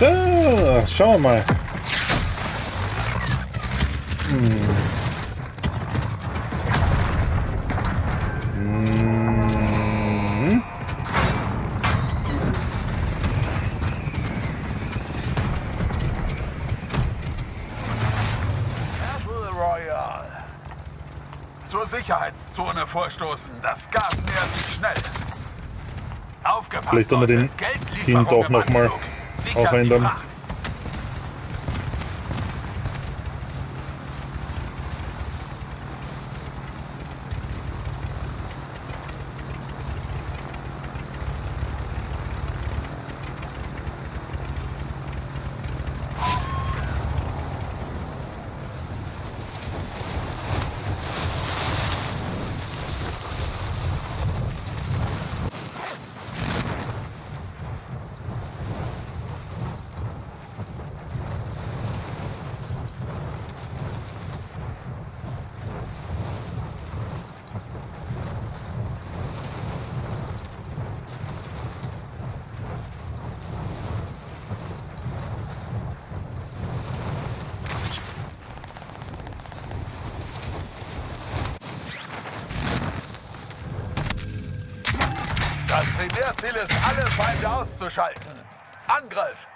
So, schauen wir mal. Hm. Hm. Zur Sicherheitszone vorstoßen. Das Gas nähert sich schnell. Aufgepasst, Vielleicht Leute. den Geldlieferung Skin doch im noch mal Anflug. Die aufändern. Fracht. Das Primärziel ist, alle Feinde auszuschalten. Angriff!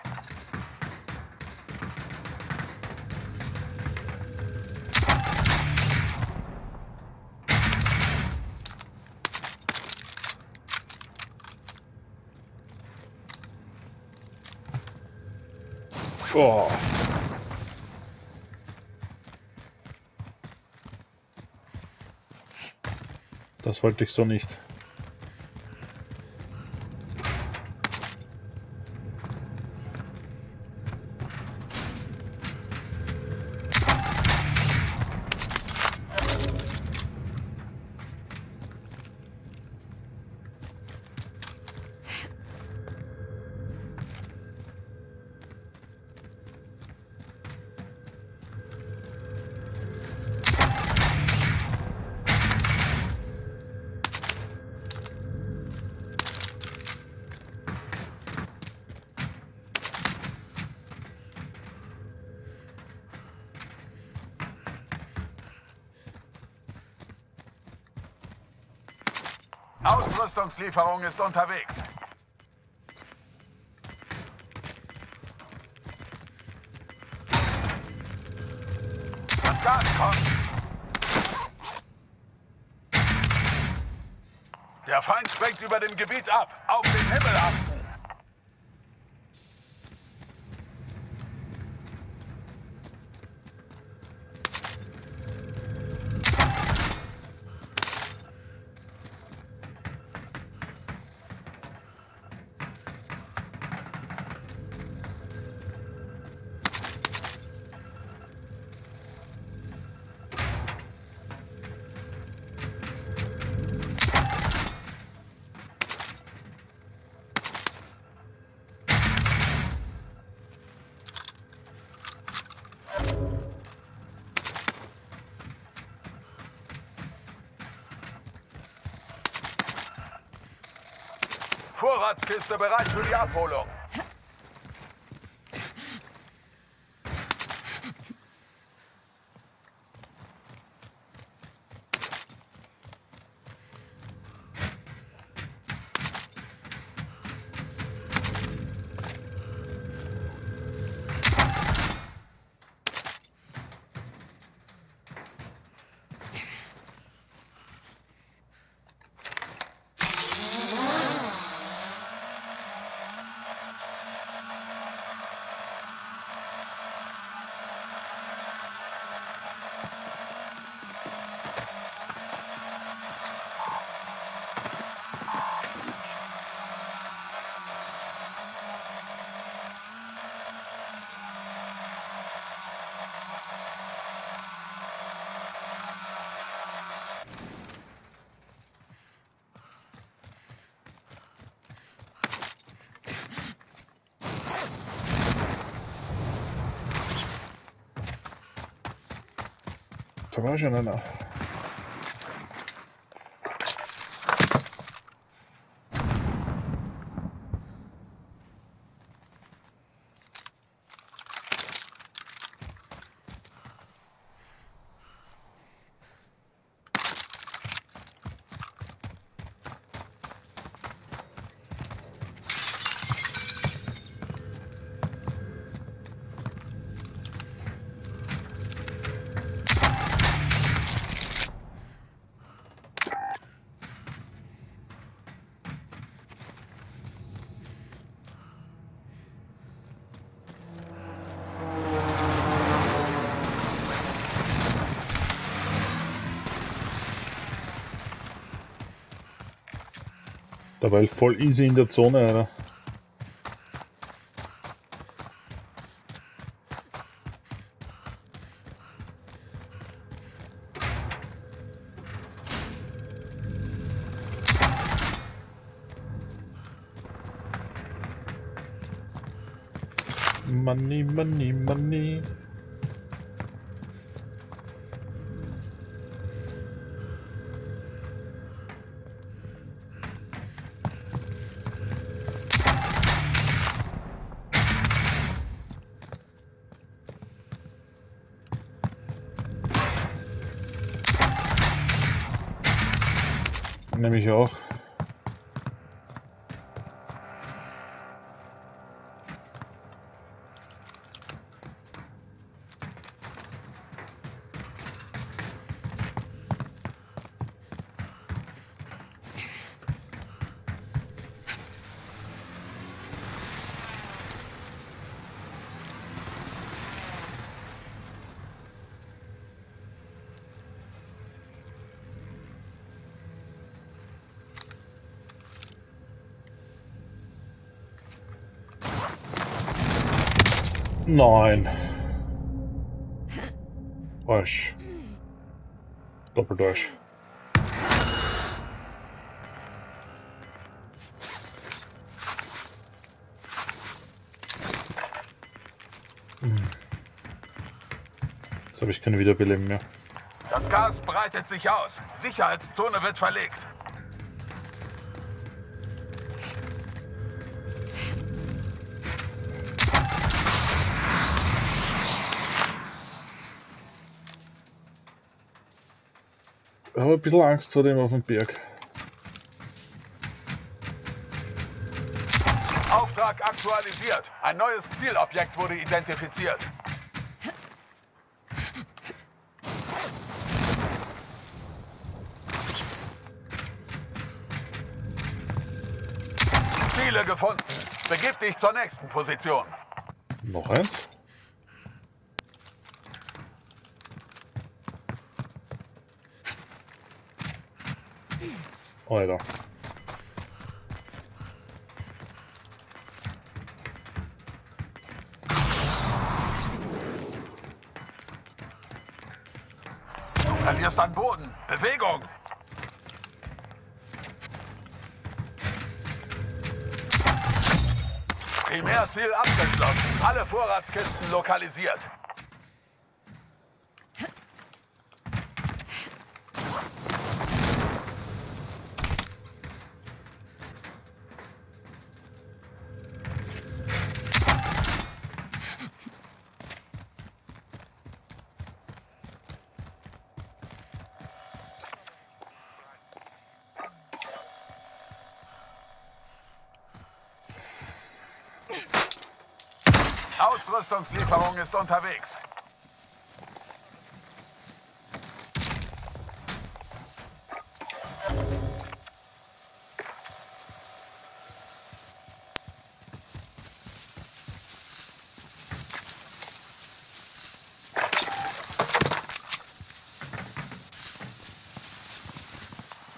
Oh. Das wollte ich so nicht. Ausrüstungslieferung ist unterwegs. Das Gas kommt. Der Feind sprengt über dem Gebiet ab. Auf den Himmel achten. Vorratskiste bereit für die Abholung. Ça va, Janana Dabei voll easy in der Zone, Alter. Money, money, money. Nein. Falsch. Doppeldurch. Hm. Jetzt habe ich keine Wiederbeleben mehr. Das Gas breitet sich aus. Sicherheitszone wird verlegt. Habe ein bisschen Angst vor dem auf dem Berg. Auftrag aktualisiert. Ein neues Zielobjekt wurde identifiziert. Ziele gefunden. Begib dich zur nächsten Position. Noch eins? Alter. Du verlierst an Boden. Bewegung. Primärziel abgeschlossen. Alle Vorratskisten lokalisiert. Ausrüstungslieferung ist unterwegs.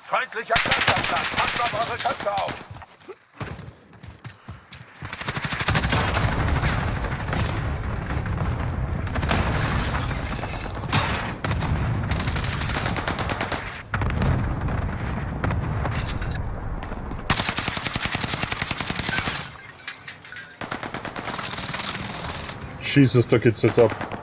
Feindlicher Kletterplatz. Passt auf eure Köpfe auf. Jesus, da geht's jetzt ab.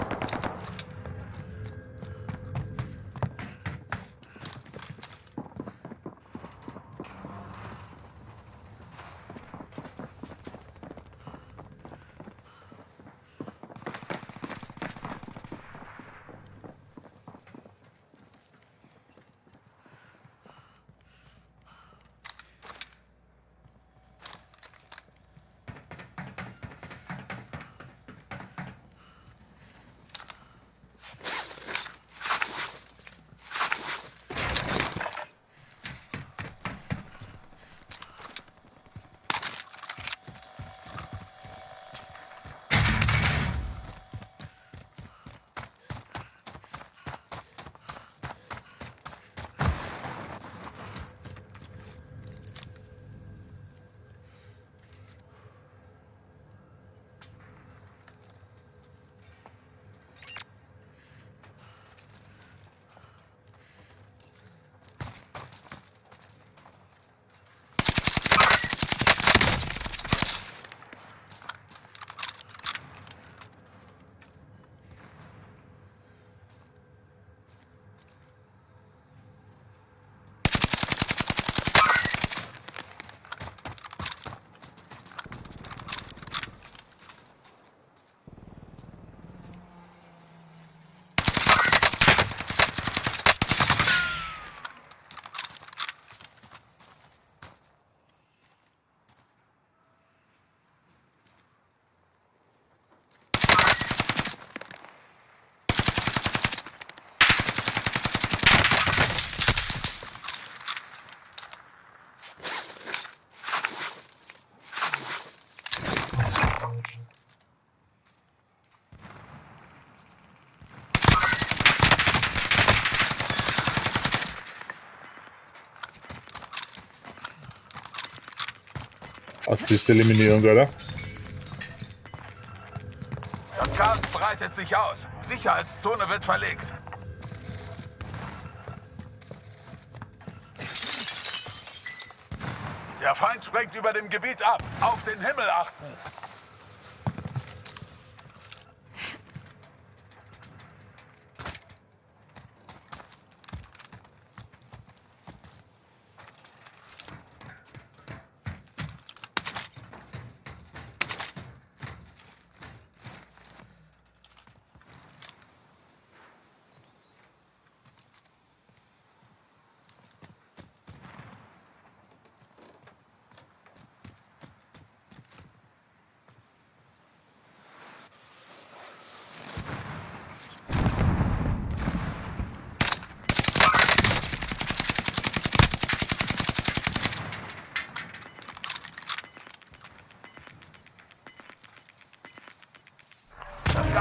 Assist-Eliminierung, oder? Das Gas breitet sich aus. Sicherheitszone wird verlegt. Der Feind sprengt über dem Gebiet ab. Auf den Himmel achten.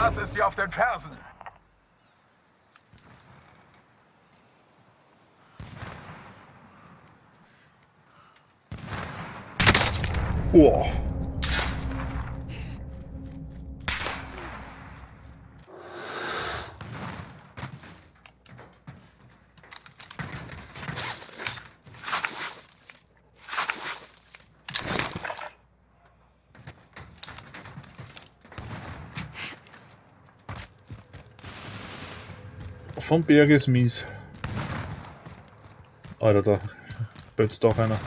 Das ist dir auf den Fersen. Boah. Vom Berg ist mies. Alter, da bötzt doch einer.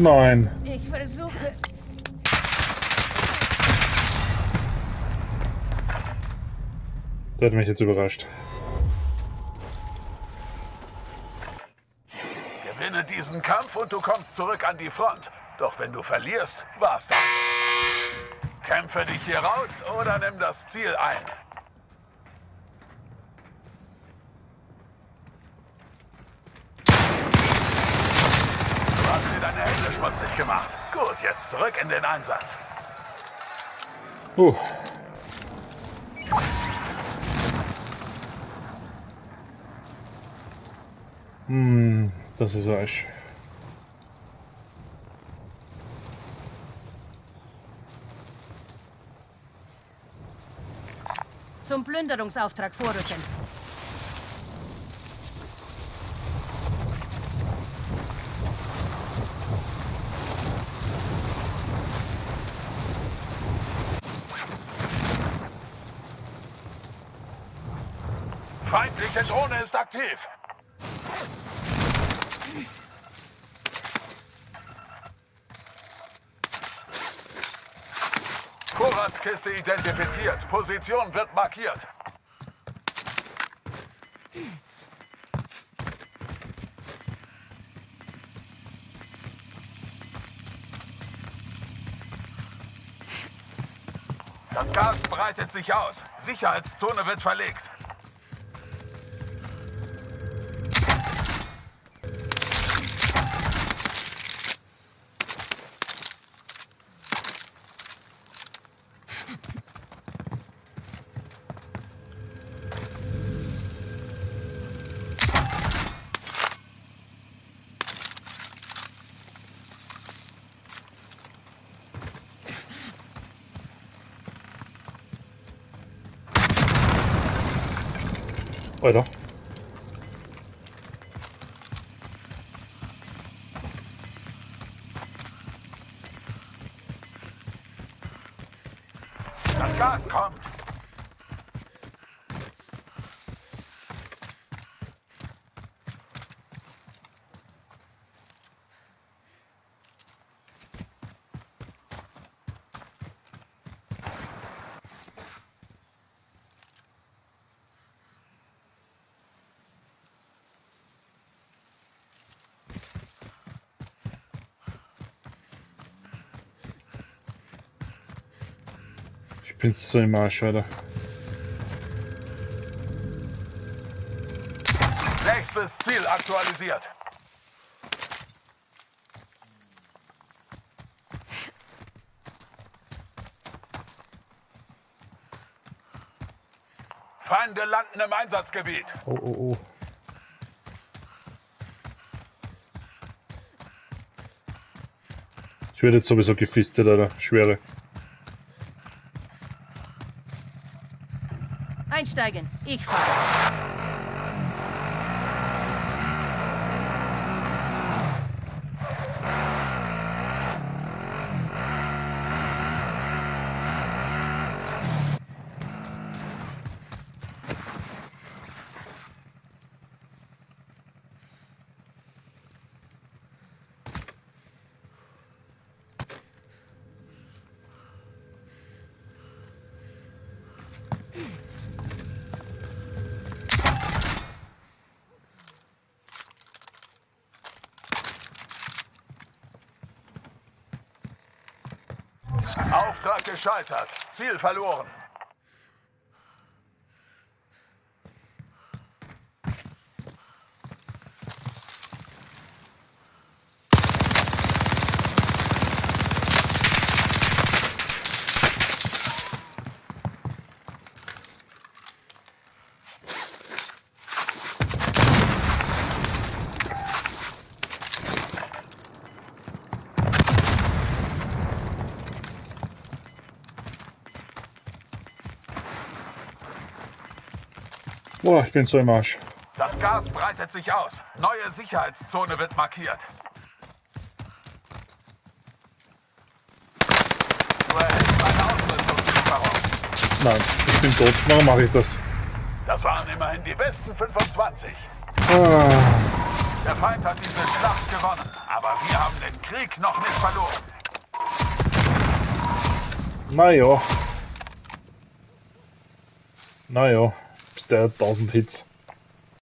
Nein. Ich versuche. Der hat mich jetzt überrascht. Gewinne diesen Kampf und du kommst zurück an die Front. Doch wenn du verlierst, war's das. Kämpfe dich hier raus oder nimm das Ziel ein. Du hast schmutzig gemacht. Gut, jetzt zurück in den Einsatz. Uh. Hm, das ist Arsch. Zum Plünderungsauftrag vorrücken. Feindliche Drohne ist aktiv. Vorratskiste identifiziert. Position wird markiert. Das Gas breitet sich aus. Sicherheitszone wird verlegt. Weiter. Das Gas kommt. Bin so im Arsch, Alter. Nächstes Ziel aktualisiert. Feinde landen im Einsatzgebiet. Oh, oh, oh. Ich werde jetzt sowieso gefistet, Alter. Schwere. Einsteigen. Ich fahre. Auftrag gescheitert. Ziel verloren. Boah, ich bin so im Arsch. Das Gas breitet sich aus. Neue Sicherheitszone wird markiert. Du erhältst eine Ausrüstungslieferung. Nein, ich bin tot. Warum mache ich das? Das waren immerhin die besten 25. Ah, Der Feind hat diese Schlacht gewonnen, aber wir haben den Krieg noch nicht verloren. naja. Naja, bis der 1000 Hits.